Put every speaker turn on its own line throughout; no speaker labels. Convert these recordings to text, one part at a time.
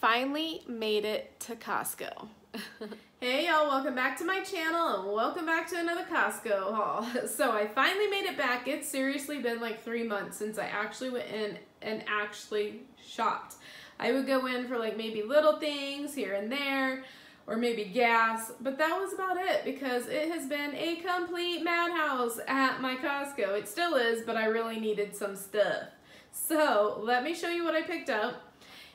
finally made it to Costco. hey y'all, welcome back to my channel and welcome back to another Costco haul. So I finally made it back. It's seriously been like three months since I actually went in and actually shopped. I would go in for like maybe little things here and there or maybe gas, but that was about it because it has been a complete madhouse at my Costco. It still is, but I really needed some stuff. So let me show you what I picked up.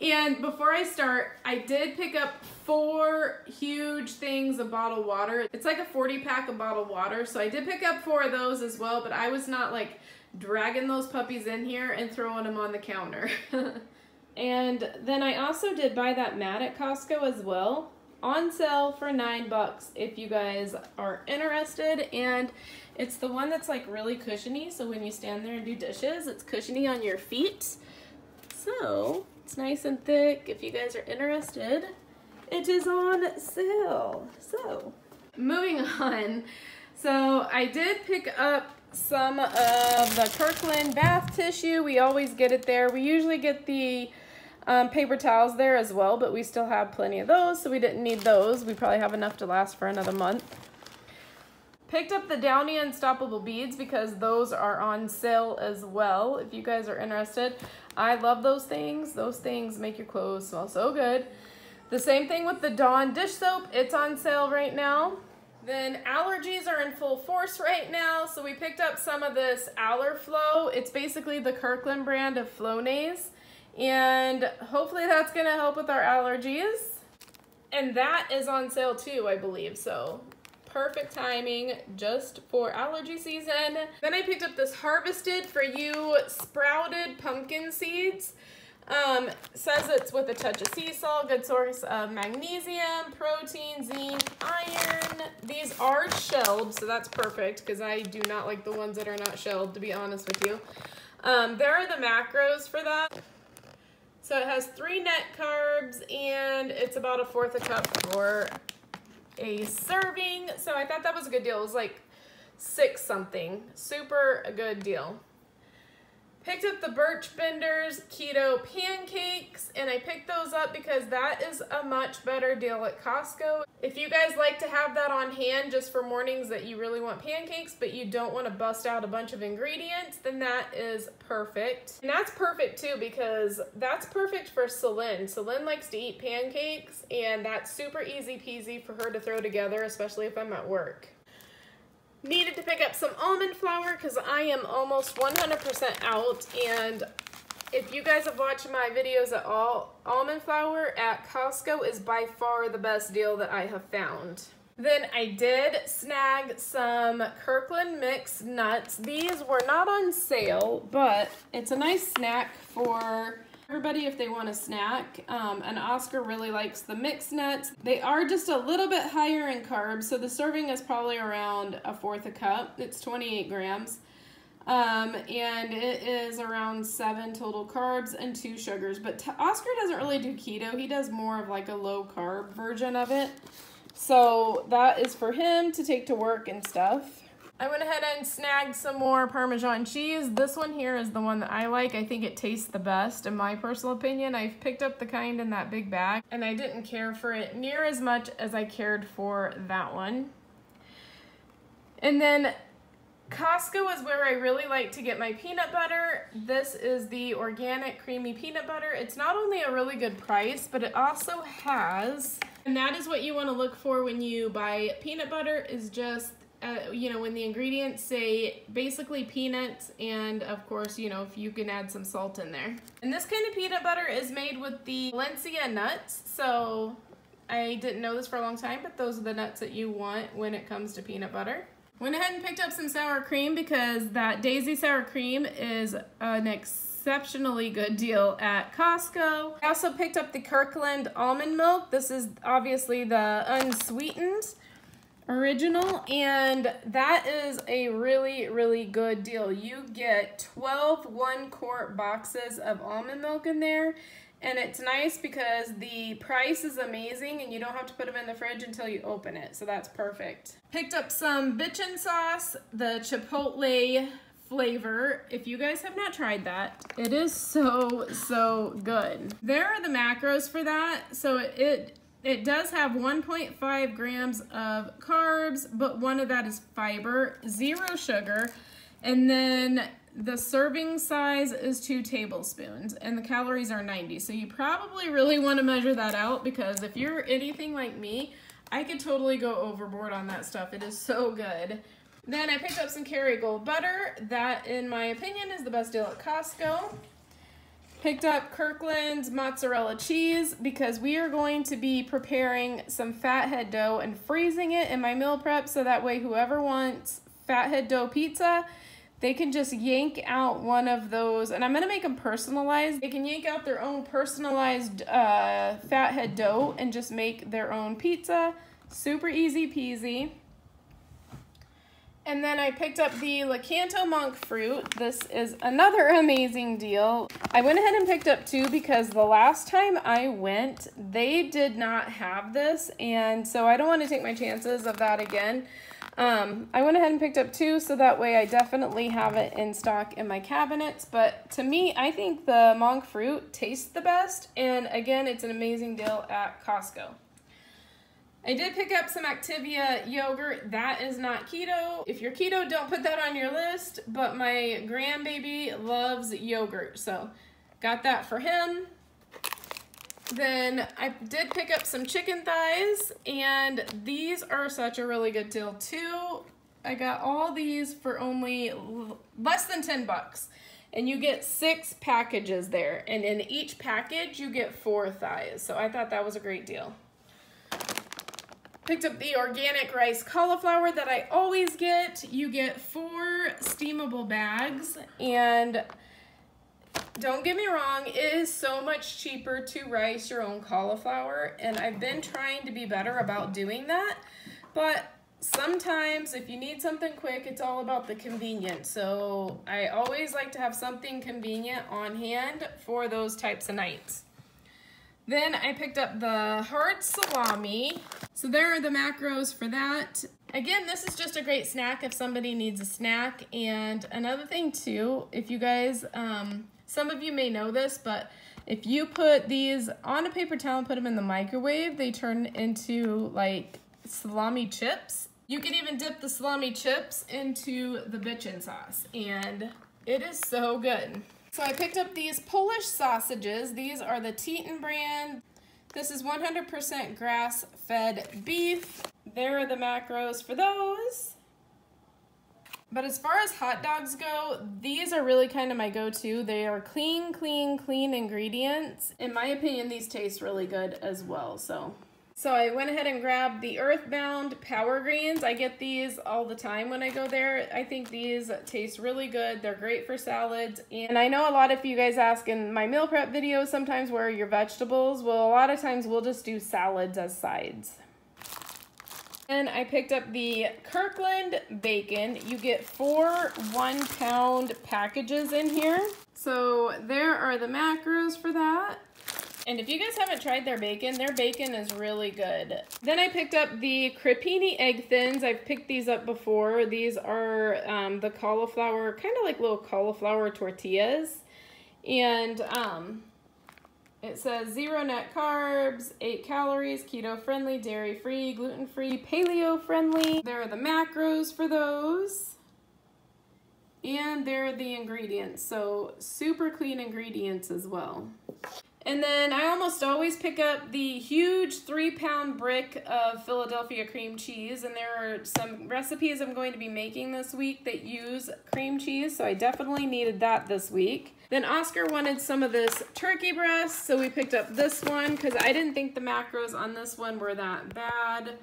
And before I start, I did pick up four huge things of bottled water. It's like a 40 pack of bottled water. So I did pick up four of those as well, but I was not like dragging those puppies in here and throwing them on the counter. and then I also did buy that mat at Costco as well on sale for nine bucks if you guys are interested and it's the one that's like really cushiony so when you stand there and do dishes it's cushiony on your feet so it's nice and thick. If you guys are interested, it is on sale. So, moving on. So, I did pick up some of the Kirkland bath tissue. We always get it there. We usually get the um, paper towels there as well, but we still have plenty of those, so we didn't need those. We probably have enough to last for another month. Picked up the Downy Unstoppable beads because those are on sale as well if you guys are interested. I love those things. Those things make your clothes smell so good. The same thing with the Dawn dish soap. It's on sale right now. Then allergies are in full force right now, so we picked up some of this Aller-Flo. It's basically the Kirkland brand of Flonase, and hopefully that's gonna help with our allergies. And that is on sale too, I believe, so perfect timing just for allergy season. Then I picked up this Harvested for You sprouted pumpkin seeds. Um, says it's with a touch of sea salt, good source of magnesium, protein, zinc, iron. These are shelled, so that's perfect because I do not like the ones that are not shelled, to be honest with you. Um, there are the macros for that. So it has three net carbs and it's about a fourth a cup for a serving. So I thought that was a good deal. It was like six something. Super a good deal. Picked up the Birch Benders Keto Pancakes, and I picked those up because that is a much better deal at Costco. If you guys like to have that on hand just for mornings that you really want pancakes, but you don't want to bust out a bunch of ingredients, then that is perfect. And that's perfect too because that's perfect for Celine. Celine likes to eat pancakes, and that's super easy peasy for her to throw together, especially if I'm at work. Needed to pick up some almond flour because I am almost 100% out and if you guys have watched my videos at all, almond flour at Costco is by far the best deal that I have found. Then I did snag some Kirkland mixed nuts. These were not on sale, but it's a nice snack for everybody if they want a snack. Um, and Oscar really likes the mixed nuts. They are just a little bit higher in carbs, so the serving is probably around a fourth a cup. It's 28 grams. Um, and it is around seven total carbs and two sugars. But Oscar doesn't really do keto. He does more of like a low carb version of it. So that is for him to take to work and stuff. I went ahead and snagged some more Parmesan cheese. This one here is the one that I like. I think it tastes the best in my personal opinion. I've picked up the kind in that big bag and I didn't care for it near as much as I cared for that one. And then Costco is where I really like to get my peanut butter. This is the organic creamy peanut butter. It's not only a really good price, but it also has, and that is what you want to look for when you buy peanut butter is just uh, you know, when the ingredients say basically peanuts and of course, you know, if you can add some salt in there. And this kind of peanut butter is made with the Valencia nuts. So I didn't know this for a long time, but those are the nuts that you want when it comes to peanut butter. Went ahead and picked up some sour cream because that Daisy sour cream is an exceptionally good deal at Costco. I also picked up the Kirkland almond milk. This is obviously the unsweetened original and that is a really really good deal you get 12 one quart boxes of almond milk in there and it's nice because the price is amazing and you don't have to put them in the fridge until you open it so that's perfect picked up some bitchin sauce the chipotle flavor. If you guys have not tried that, it is so, so good. There are the macros for that. So it, it does have 1.5 grams of carbs, but one of that is fiber, zero sugar, and then the serving size is two tablespoons and the calories are 90. So you probably really want to measure that out because if you're anything like me, I could totally go overboard on that stuff. It is so good. Then I picked up some Kerrygold butter. That, in my opinion, is the best deal at Costco. Picked up Kirkland's mozzarella cheese because we are going to be preparing some fathead dough and freezing it in my meal prep so that way whoever wants fathead dough pizza, they can just yank out one of those, and I'm gonna make them personalized. They can yank out their own personalized uh, fathead dough and just make their own pizza. Super easy peasy. And then I picked up the Lakanto monk fruit. This is another amazing deal. I went ahead and picked up two because the last time I went, they did not have this. And so I don't want to take my chances of that again. Um, I went ahead and picked up two so that way I definitely have it in stock in my cabinets. But to me, I think the monk fruit tastes the best. And again, it's an amazing deal at Costco. I did pick up some Activia yogurt. That is not keto. If you're keto, don't put that on your list, but my grandbaby loves yogurt, so got that for him. Then I did pick up some chicken thighs, and these are such a really good deal too. I got all these for only less than 10 bucks. And you get six packages there. And in each package, you get four thighs. So I thought that was a great deal. Picked up the organic rice cauliflower that I always get. You get four steamable bags and don't get me wrong, it is so much cheaper to rice your own cauliflower and I've been trying to be better about doing that, but sometimes if you need something quick, it's all about the convenience. So I always like to have something convenient on hand for those types of nights. Then I picked up the hard salami. So there are the macros for that. Again, this is just a great snack if somebody needs a snack. And another thing too, if you guys, um, some of you may know this, but if you put these on a paper towel and put them in the microwave, they turn into like salami chips. You can even dip the salami chips into the bitchin sauce and it is so good. So I picked up these Polish sausages. These are the Teton brand. This is 100% grass-fed beef. There are the macros for those. But as far as hot dogs go, these are really kind of my go-to. They are clean, clean, clean ingredients. In my opinion, these taste really good as well, so so I went ahead and grabbed the Earthbound Power Greens. I get these all the time when I go there. I think these taste really good. They're great for salads. And I know a lot of you guys ask in my meal prep videos sometimes where are your vegetables? Well, a lot of times we'll just do salads as sides. And I picked up the Kirkland bacon. You get four one pound packages in here. So there are the macros for that. And if you guys haven't tried their bacon, their bacon is really good. Then I picked up the Crepini Egg Thins. I've picked these up before. These are um, the cauliflower, kind of like little cauliflower tortillas. And um, it says zero net carbs, eight calories, keto friendly, dairy free, gluten free, paleo friendly. There are the macros for those. And there are the ingredients. So super clean ingredients as well. And then I almost always pick up the huge three pound brick of Philadelphia cream cheese. And there are some recipes I'm going to be making this week that use cream cheese. So I definitely needed that this week. Then Oscar wanted some of this turkey breast. So we picked up this one because I didn't think the macros on this one were that bad.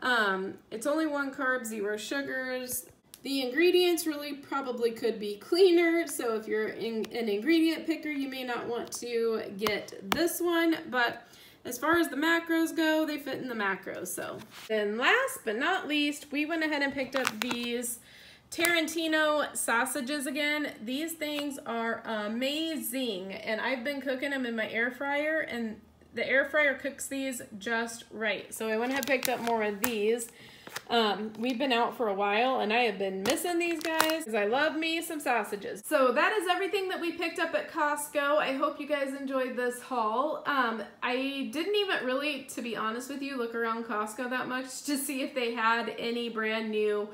Um, it's only one carb, zero sugars. The ingredients really probably could be cleaner, so if you're in, an ingredient picker, you may not want to get this one, but as far as the macros go, they fit in the macros, so. Then last but not least, we went ahead and picked up these Tarantino sausages again. These things are amazing, and I've been cooking them in my air fryer, and the air fryer cooks these just right. So I went ahead and picked up more of these. Um, we've been out for a while and I have been missing these guys because I love me some sausages. So that is everything that we picked up at Costco. I hope you guys enjoyed this haul. Um, I didn't even really, to be honest with you, look around Costco that much to see if they had any brand new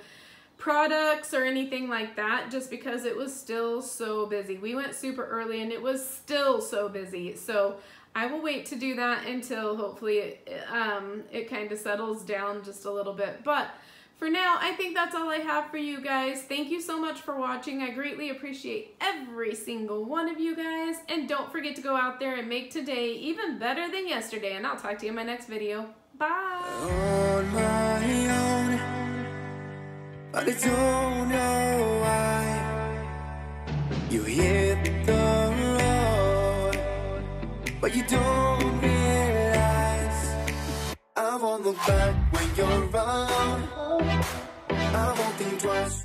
products or anything like that just because it was still so busy. We went super early and it was still so busy. So I will wait to do that until hopefully it, um, it kind of settles down just a little bit. But for now, I think that's all I have for you guys. Thank you so much for watching. I greatly appreciate every single one of you guys. And don't forget to go out there and make today even better than yesterday. And I'll talk to you in my next video. Bye! I don't know why you hit the road, but you don't realize I won't look back when you're around. I won't think twice.